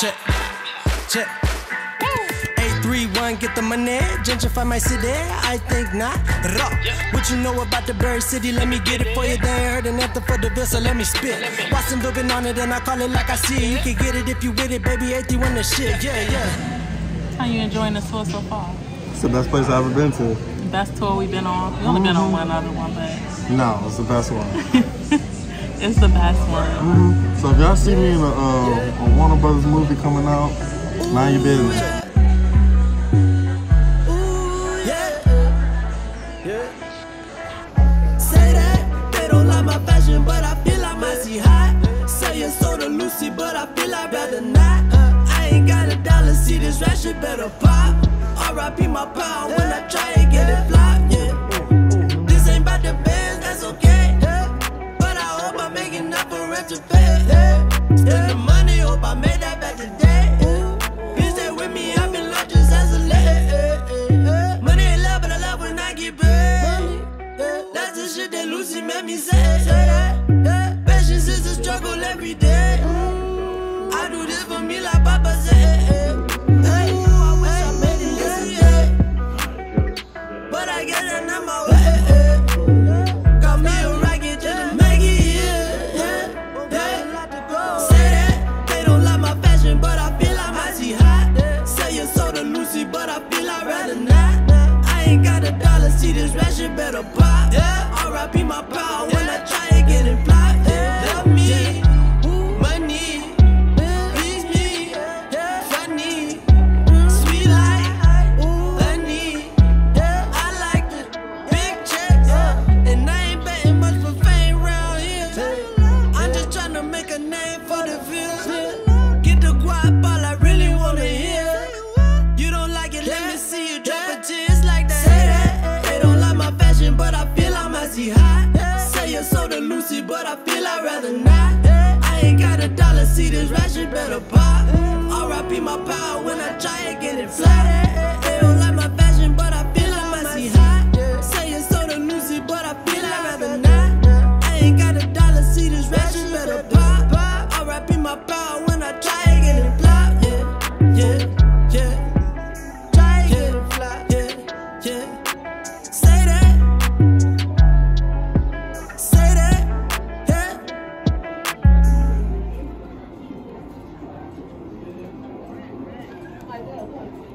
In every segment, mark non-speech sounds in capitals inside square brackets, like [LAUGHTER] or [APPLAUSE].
Check, check. 831, get the money. Gentrify my city, I think not. Rock. What you know about the Bird City? Let me get it for you. They ain't heard an anthem for the bill, so let me spit. Watson building on it, and I call it like I see it. You can get it if you with it, baby. 831 the shit, yeah, yeah. How you enjoying the tour so far? It's the best place I've ever been to. Best tour we've been on. We only been on one other one, but No, it's the best one. [LAUGHS] it's the best one. So if y'all see me in a, uh, a Warner Brothers movie coming out, mind your business. Say that they don't like my fashion, but I feel like my see hot. Say it's Lucy, but I feel I'd rather not. I ain't got a dollar, see this rap shit better pop. R.I.P. my power when I try struggle every day. I do this for me like Papa said. Eh, eh. Hey, I wish I made it yesterday. But I guess that's not my way. Got me a rocket just to make it, yeah. Say that they don't my fashion, but I feel I might see hot. To Lucy, but I feel I'd rather not. I ain't got a dollar, see this better pop. Yeah, R.I.P. my power when I try and get it you're so Lucy, but I feel I'd rather not. I ain't got a dollar, see this ration better pop. R.I.P. my power when I try and get it flat.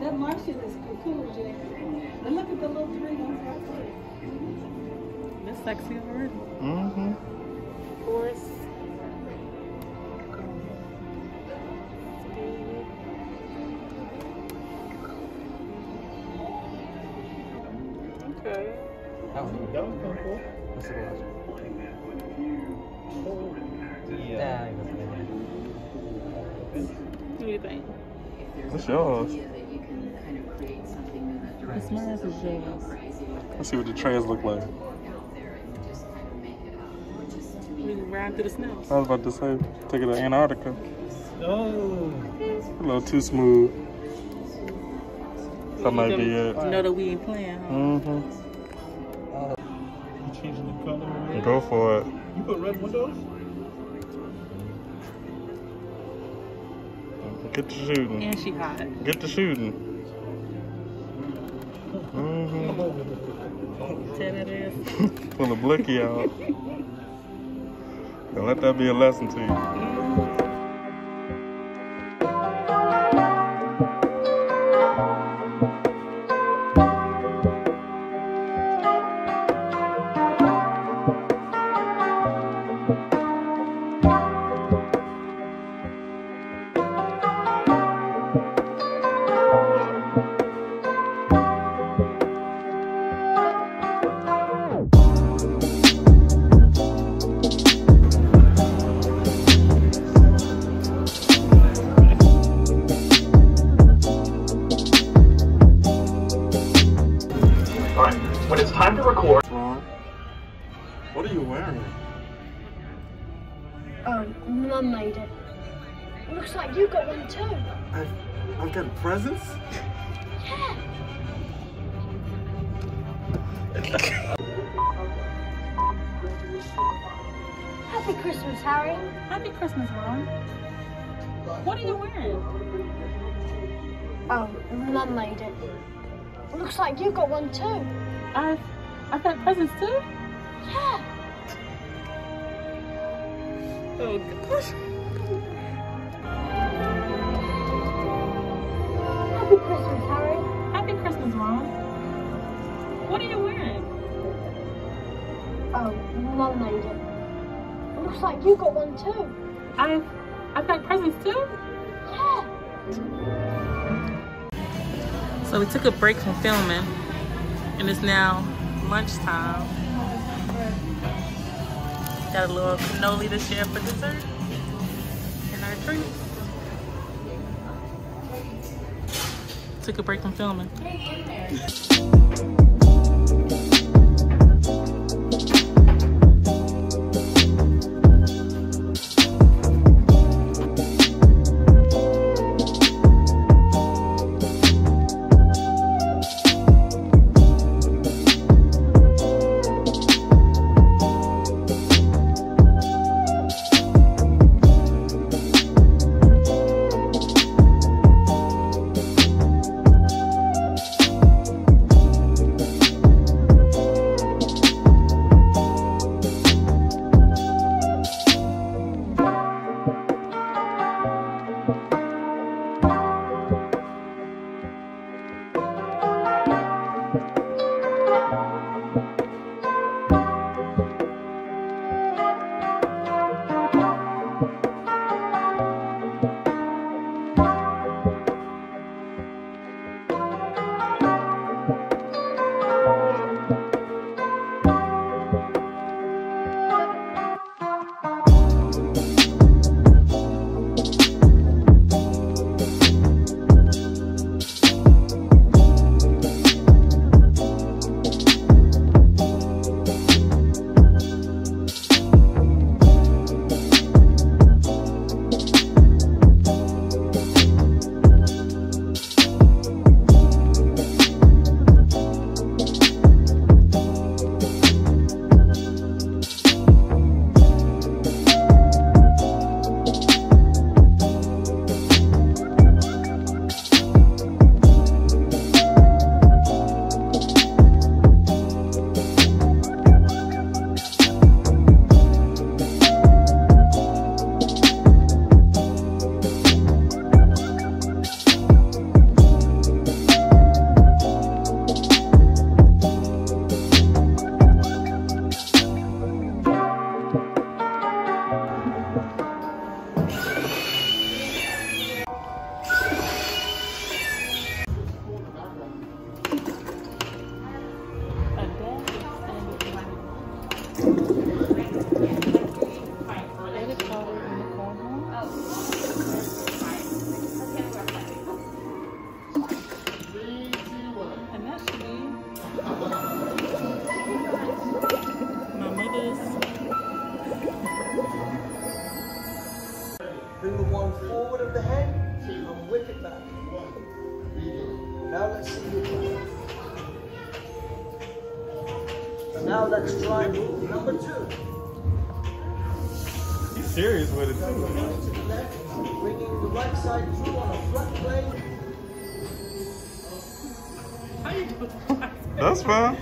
That Martian is cool, Jay. And look at the little three ones right there. That's sexy already. Mm-hmm. Force. Okay. How cool? Yeah. What do you think? What's yours? The smells is yours. Let's see what the trays look like. We can ride through the snow. I was about to say, take it to Antarctica. Oh. A little too smooth. That might be it. Know that we ain't playing. Huh? Mm-hmm. You changing the color? Go for it. You put red windows? Get to shooting. And she hot. Get to shooting. Mm-hmm. Tell that ass. [LAUGHS] Pull the blicky out. And let that be a lesson to you. Oh, Mum made it. Looks like you got one too. I've, I've got presents? Yeah. Happy Christmas, Harry. Happy Christmas, Ron. What are you wearing? Oh, Mum made it. Looks like you got one too. I've I've got presents too. Yeah. Oh gosh. Happy Christmas, Harry. Happy Christmas, Mom. What are you wearing? Oh, Mum made it. Looks like you got one too. I've I've got presents too. Yeah. So we took a break from filming, and it's now lunchtime. Got a little cannoli to share for dessert, and our drinks. Took a break from filming. Oh, now let's try move number two. He's serious with it too. Left, bringing the right side through on a flat plane. That's fine.